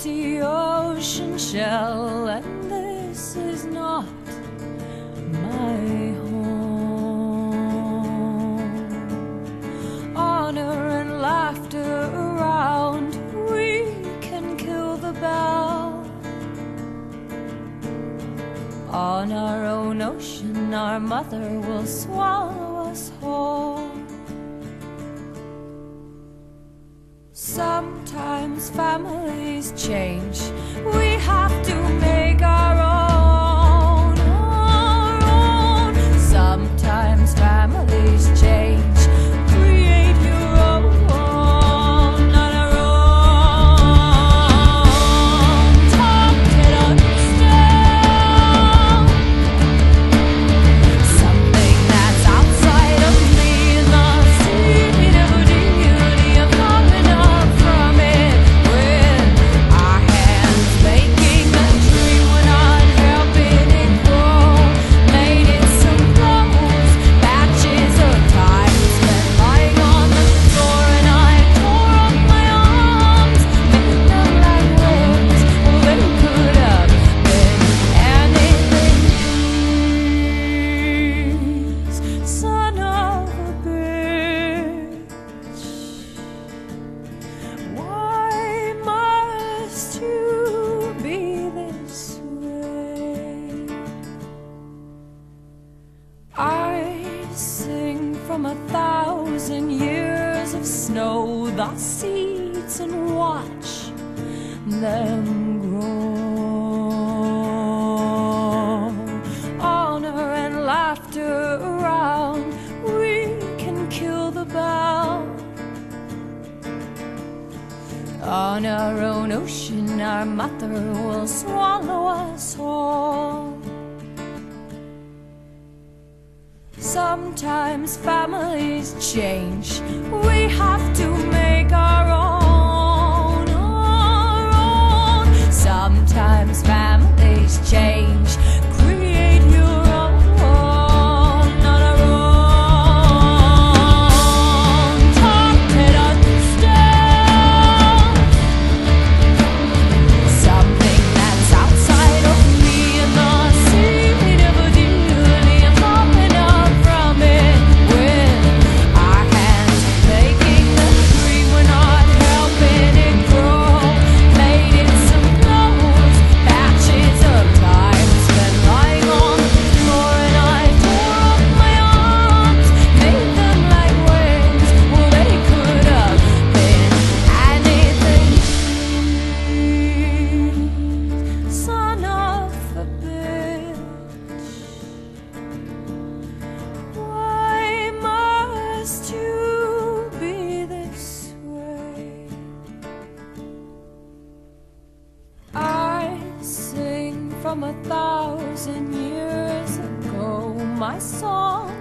empty ocean shell, and this is not my home. Honor and laughter around, we can kill the bell. On our own ocean, our mother will swallow Sometimes families change. We have from a thousand years of snow, the seeds, and watch them grow. Honor and laughter around, we can kill the bell. On our own ocean, our mother will swallow us whole. Sometimes families change. from a thousand years ago. My song